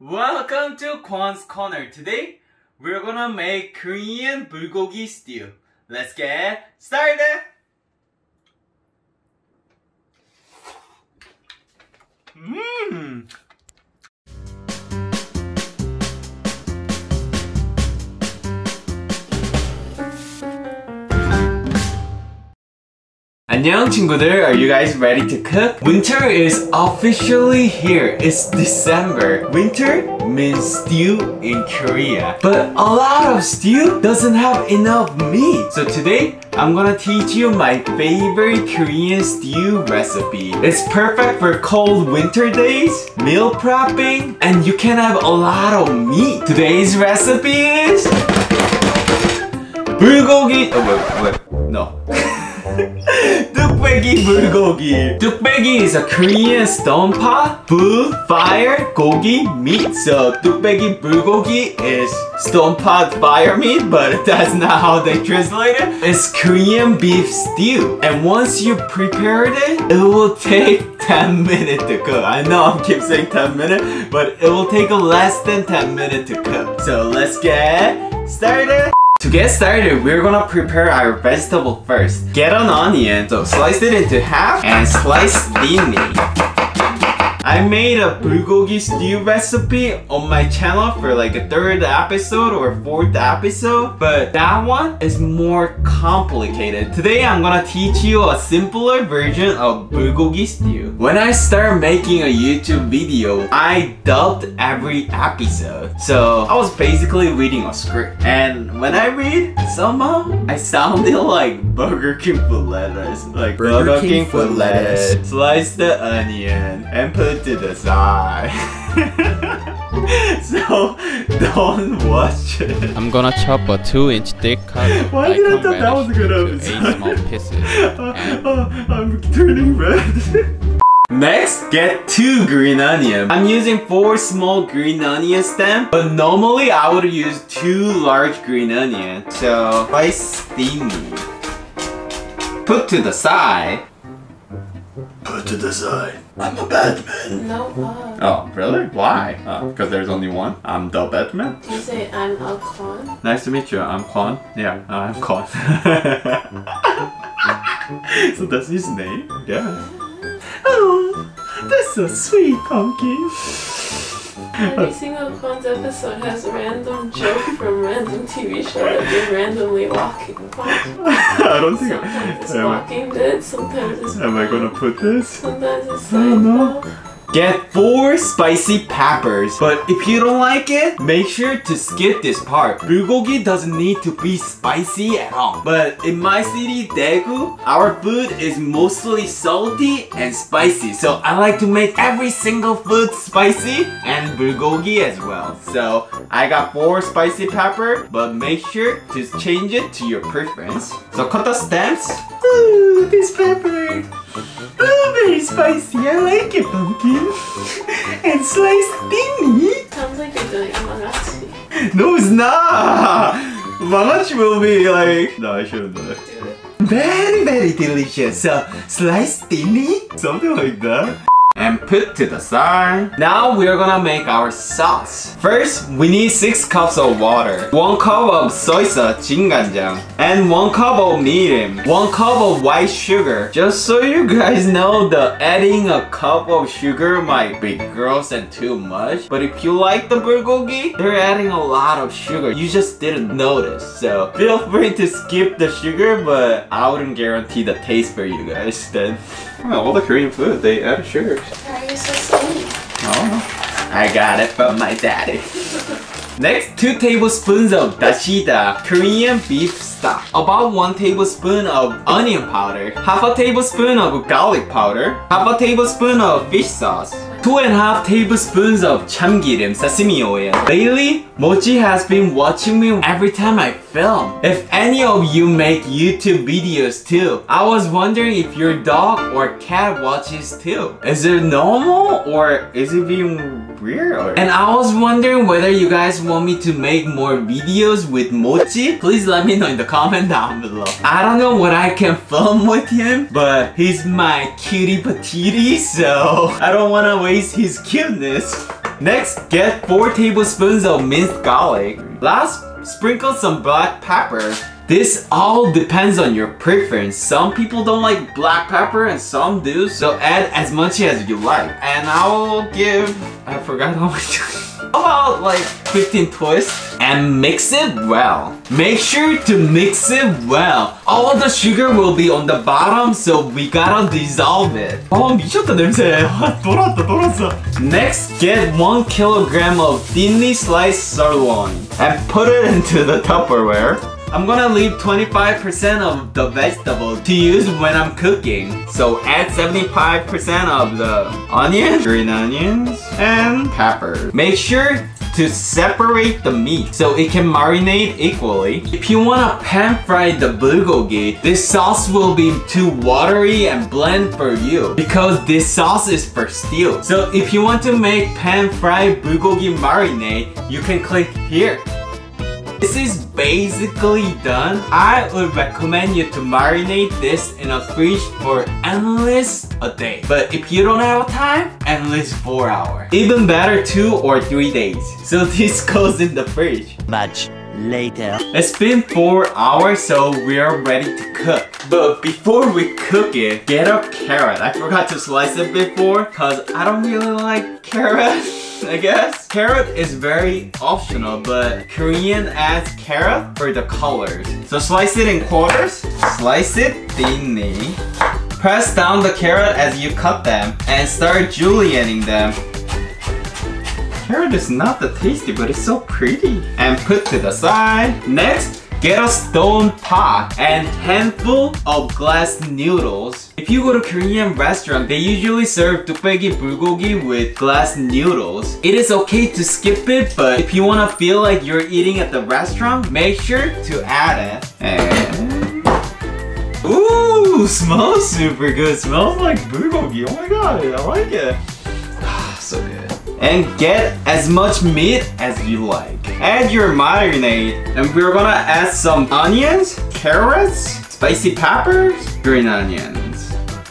Welcome to Kwon's Corner. Today, we're gonna make Korean bulgogi stew. Let's get started! Mmm! 안녕 친구들, are you guys ready to cook? Winter is officially here. It's December. Winter means stew in Korea. But a lot of stew doesn't have enough meat. So today, I'm gonna teach you my favorite Korean stew recipe. It's perfect for cold winter days, meal prepping, and you can have a lot of meat. Today's recipe is... 불고기... Oh, wait, wait, no. 뚝배기 bulgogi. 뚝배기 is a Korean stone pot, food, fire, gogi, meat. So 뚝배기 bulgogi is stone pot fire meat, but that's not how they translate it. It's Korean beef stew. And once you prepared it, it will take 10 minutes to cook. I know I keep saying 10 minutes, but it will take less than 10 minutes to cook. So let's get started. To get started, we're gonna prepare our vegetable first. Get an onion, so slice it into half and slice thinly. I made a bulgogi stew recipe on my channel for like a third episode or fourth episode, but that one is more complicated. Today I'm gonna teach you a simpler version of bulgogi stew. When I started making a YouTube video, I dubbed every episode. So I was basically reading a script. And when I read, somehow I sounded like Burger King for lettuce. Like Burger Burger, King King, food food lettuce. lettuce. Slice the onion and put to the side. so don't watch it. I'm gonna chop a 2 inch thick cut Why did I thought that was a good radish episode? 8 small pieces. Uh, and Oh, I'm turning red. Next, get two green onion. I'm using four small green onion stem, but normally I would use two large green onion. So, slice thinly. Put to the side. Put to the side. I'm a Batman. No, uh, Oh, really? Why? Because there's only one. I'm the Batman. you say I'm a Kwon. Nice to meet you. I'm Kwon. Yeah, I'm Kwon. so that's his name? Yeah. Oh, that's a sweet pumpkin. Every single Kwon's episode has a random joke from random TV show that they randomly walking past. I don't think. Sometimes it's Am I, dead, sometimes it's Am I gonna put this? sometimes it's I don't know. Get four spicy peppers. But if you don't like it, make sure to skip this part. Bulgogi doesn't need to be spicy at all. But in my city, Daegu, our food is mostly salty and spicy. So I like to make every single food spicy and bulgogi as well. So I got four spicy pepper, but make sure to change it to your preference. So cut the stems. Ooh, this pepper. Oh, very spicy. I like it, pumpkin. and sliced thinly. Sounds like you're doing Amagashi. No, it's not. Mamachi will be like. No, I shouldn't do it. Do it. Very, very delicious. So, sliced thinly? Something like that. And put to the side. Now we're gonna make our sauce. First, we need 6 cups of water, 1 cup of soy sauce, jinganjang, and 1 cup of mirin, 1 cup of white sugar. Just so you guys know, the adding a cup of sugar might be gross and too much. But if you like the bulgogi, they're adding a lot of sugar. You just didn't notice. So feel free to skip the sugar, but I wouldn't guarantee the taste for you guys then. Well, all the Korean food, they add sugar. Why are you so sweet? Oh, I got it from my daddy. Next, 2 tablespoons of dashida, Korean beef stock. About 1 tablespoon of onion powder. Half a tablespoon of garlic powder. Half a tablespoon of fish sauce two and a half tablespoons of chamgirim sesame oil. Lately, Mochi has been watching me every time I film. If any of you make YouTube videos too, I was wondering if your dog or cat watches too. Is it normal or is it being weird? And I was wondering whether you guys want me to make more videos with Mochi? Please let me know in the comment down below. I don't know what I can film with him, but he's my cutie patootie, so I don't wanna wait his cuteness. Next, get 4 tablespoons of minced garlic. Last, sprinkle some black pepper. This all depends on your preference. Some people don't like black pepper and some do, so add as much as you like. And I'll give, I forgot how much. About like 15 twists and mix it well. Make sure to mix it well. All of the sugar will be on the bottom so we gotta dissolve it. 어 미쳤다 냄새. 돌았다 돌았어. Next, get 1 kilogram of thinly sliced sirloin and put it into the Tupperware. I'm gonna leave 25% of the vegetable to use when I'm cooking. So add 75% of the onion, green onions, and pepper. Make sure to separate the meat so it can marinate equally. If you wanna pan fry the bulgogi, this sauce will be too watery and bland for you because this sauce is for stew. So if you want to make pan fried bulgogi marinade, you can click here. This is basically done. I would recommend you to marinate this in a fridge for at least a day. But if you don't have time, at least 4 hours. Even better 2 or 3 days. So this goes in the fridge. Much later. It's been 4 hours so we're ready to cook. But before we cook it, get a carrot. I forgot to slice it before because I don't really like carrots. I guess. Carrot is very optional, but Korean adds carrot for the colors. So slice it in quarters, slice it thinly, press down the carrot as you cut them, and start julienning them. Carrot is not that tasty, but it's so pretty. And put to the side. Next, Get a stone pot and handful of glass noodles. If you go to Korean restaurant, they usually serve tukbaegi bulgogi with glass noodles. It is okay to skip it, but if you want to feel like you're eating at the restaurant, make sure to add it. And... Ooh, smells super good. Smells like bulgogi. Oh my god, I like it. And get as much meat as you like. Add your marinade and we're gonna add some onions, carrots, spicy peppers, green onions.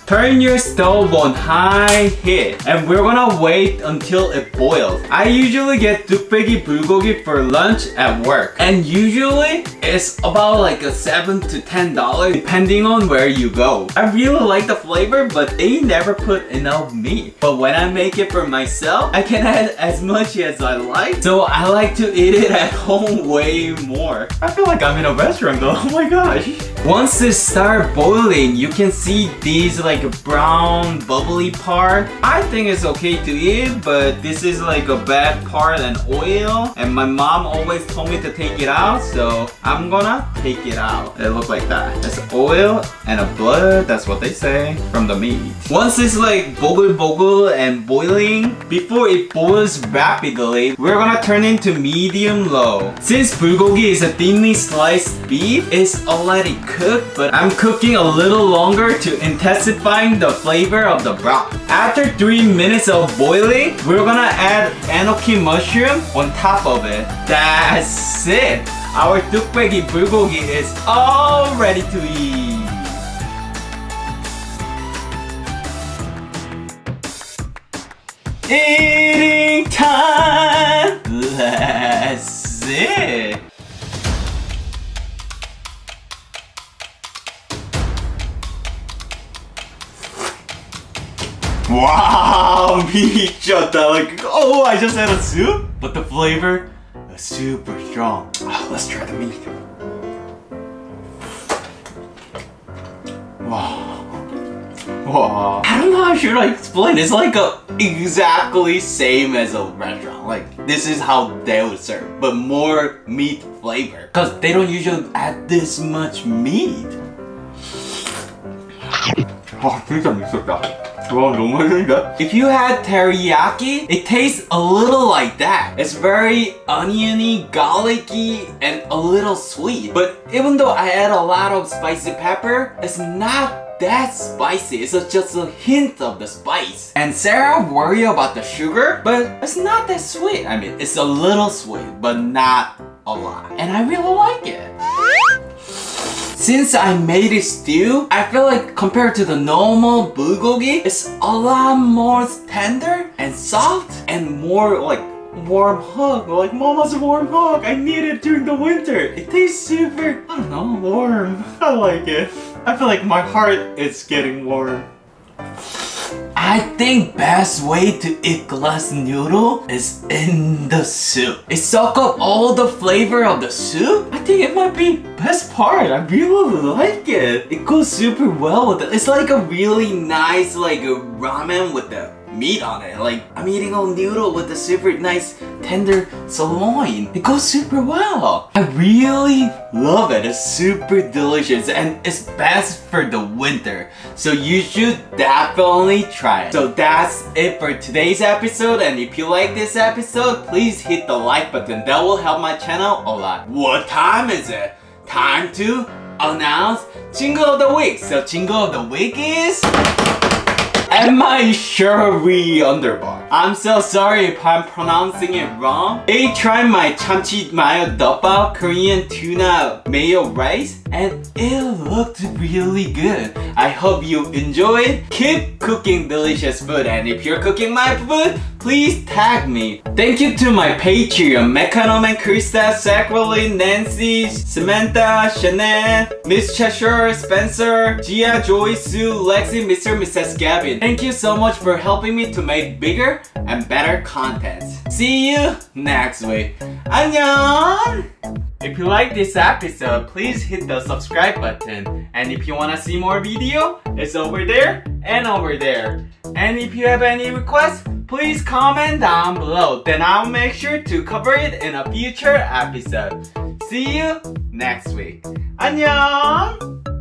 Turn your stove on high heat and we're gonna wait until it boils. I usually get tukbaegi bulgogi for lunch at work and usually it's about like a 7 to 10 dollars depending on where you go. I really like the flavor but they never put enough meat. But when I make it for myself, I can add as much as I like. So I like to eat it at home way more. I feel like I'm in a restaurant though, oh my gosh. Once it start boiling, you can see these like like a brown bubbly part. I think it's okay to eat, but this is like a bad part and oil. And my mom always told me to take it out, so I'm gonna take it out. It look like that. It's oil and a blood, that's what they say, from the meat. Once it's like bogle bogle and boiling, before it boils rapidly, we're gonna turn into medium low. Since bulgogi is a thinly sliced beef, it's already cooked, but I'm cooking a little longer to intensify the flavor of the broth. After 3 minutes of boiling, we're gonna add enoki mushroom on top of it. That's it! Our tukbaegi bulgogi is all ready to eat. Eating time! That's it! Wow, 미쳤다. Like, oh, I just had a soup, but the flavor is super strong. Oh, let's try the meat. Wow. Wow. I don't know how should I explain. It's like a exactly same as a restaurant. Like this is how they would serve, but more meat flavor. Cause they don't usually add this much meat. 와 진짜 미쳤다 와 너무 맛있는데? If you had teriyaki, it tastes a little like that. It's very oniony, garlicky, and a little sweet. But even though I add a lot of spicy pepper, it's not that spicy. It's just a hint of the spice. And Sarah worry about the sugar, but it's not that sweet. I mean, it's a little sweet, but not a lot. And I really like it. Since I made it stew, I feel like compared to the normal bulgogi, it's a lot more tender and soft and more like warm hug, like mama's warm hug. I need it during the winter. It tastes super, I don't know, warm. I like it. I feel like my heart is getting warm. I think best way to eat glass noodle is in the soup. It soak up all the flavor of the soup. I think it might be best part. I really like it. It goes super well with it. It's like a really nice like ramen with the meat on it. Like I'm eating a noodle with a super nice tender sirloin. It goes super well. I really love it. It's super delicious and it's best for the winter. So you should definitely try it. So that's it for today's episode and if you like this episode, please hit the like button. That will help my channel a lot. What time is it? Time to announce Jingle of the Week. So Jingle of the Week is... Am I sure we underbar? I'm so sorry if I'm pronouncing it wrong. They tried my 참치 mayo doppa Korean tuna mayo rice and it looked really good. I hope you enjoyed. Keep cooking delicious food and if you're cooking my food, please tag me. Thank you to my Patreon, Mechanom and Krista, Sacrally, Nancy, Samantha, Shannon, Miss Cheshire, Spencer, Gia, Joy, Sue, Lexi, Mr. Mrs. Gavin. Thank you so much for helping me to make bigger and better content. See you next week. 안녕! If you like this episode, please hit the subscribe button. And if you wanna see more video, it's over there and over there. And if you have any requests, please comment down below. Then I'll make sure to cover it in a future episode. See you next week. 안녕!